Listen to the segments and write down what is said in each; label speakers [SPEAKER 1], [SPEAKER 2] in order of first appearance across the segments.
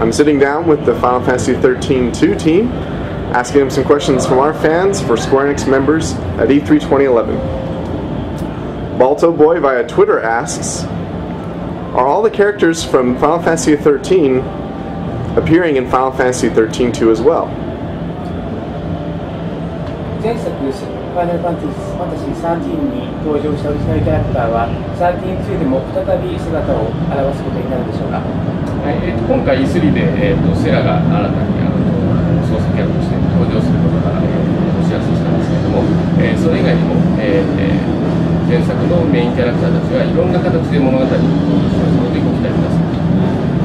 [SPEAKER 1] I'm sitting down with the Final Fantasy XIII 2 team, asking them some questions from our fans for Square Enix members at E3 2011. Balto Boy via Twitter asks, are all the characters from Final Fantasy XIII appearing in Final Fantasy XIII 2 as well?
[SPEAKER 2] ファイナルファンタジー13に登場したオリジナルキャラクターは132でも再び姿を現すことになるでしょうか
[SPEAKER 3] はいえー、と今回 E3 で、えーと、セラが新たにあの操作キャラとして登場することが、えー、お知らせしたんですけれども、えー、それ以外にも、えーえー、前作のメインキャラクターたちがいろんな形で物語に登場しますのでご期待ください。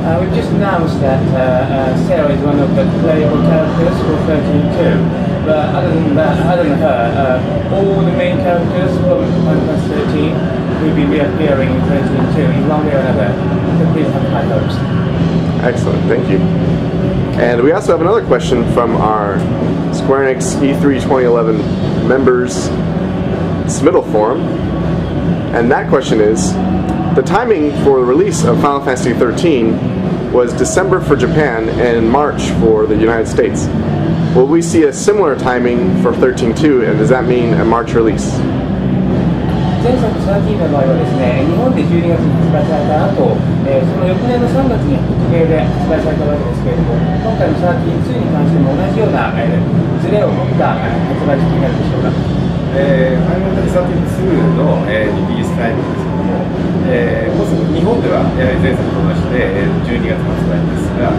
[SPEAKER 2] Uh, we've just announced that uh, uh, Sarah is one of the playable characters for 13-2. But other than that, other than her, uh, all the main characters from Final Fantasy 13 will be reappearing in 13 too, in one way or another. So please have high hopes.
[SPEAKER 1] Excellent, thank you. And we also have another question from our Square Enix E3 2011 members submittal forum. And that question is the timing for the release of Final Fantasy 13 was December for Japan and March for the United States. Will we see a similar timing for 13.2 and does that mean a March release?
[SPEAKER 2] 前作13の場合はですね、日本で12月に発売された後、えー、その翌年の3月に北米で発売されたわけですけれども、今回の13-2に関しても同じような、えー、ズレを持った発売時期になるでしょうか。
[SPEAKER 4] えー、ファイナルファンタジー13の、えー、リリースタイミングですけども、えー、もうすぐ日本では、えー、前作と同じで、えー、12月発売ですが、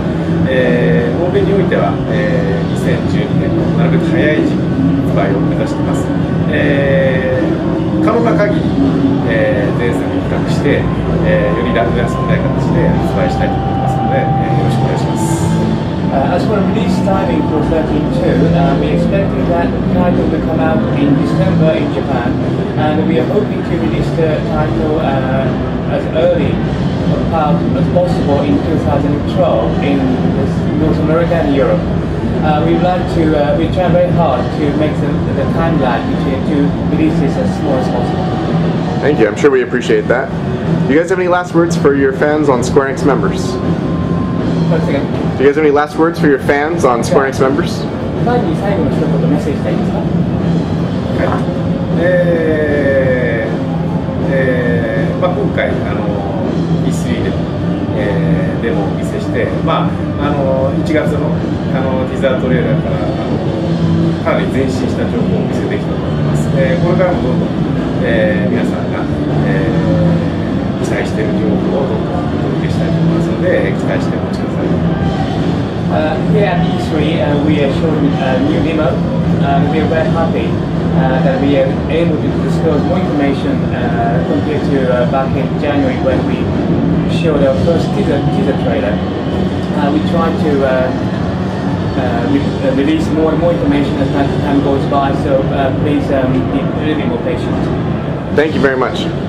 [SPEAKER 4] えー、欧米においては、えー、2012年のなるべく早い時期発売を目指しています。えー、えー、前作に比較して、えー、より楽で遊びたい形で発売したいと思いますので、えー、よろしくお願いします。
[SPEAKER 2] Uh, as for release timing for 13.2, uh, we're expecting that the title will come out in December in Japan, and we are hoping to release the title uh, as early as possible in 2012 in North America and Europe. Uh, we'd like to, uh, we try very hard to make the, the timeline between to release this as small as possible.
[SPEAKER 1] Thank you. I'm sure we appreciate that. Do you guys have any last words for your fans on Square Enix members?
[SPEAKER 2] Once again.
[SPEAKER 1] Do you guys have any last words for your fans on Square Enix members?
[SPEAKER 2] 最後に最後の一言メッセージしたいですか
[SPEAKER 4] はいえーえーまあ、今回あの E3 でも、えー、デモをお見せして、まあ、あの1月のあの ティザートレーラーからあのかなり前進した情報をお見せできたと思います、えー、これからもどんどん、えー、皆さんが、えー、期待している情報をどんどんお届けしたいと思いますので期待してお待ちください
[SPEAKER 2] Uh, here at E3, uh, we are showing a new demo, and we are very happy uh, that we are able to disclose more information uh, compared to uh, back in January when we showed our first teaser, teaser trailer. Uh, we try to uh, re uh, release more and more information as time goes by, so uh, please um, be a little bit more patient.
[SPEAKER 1] Thank you very much.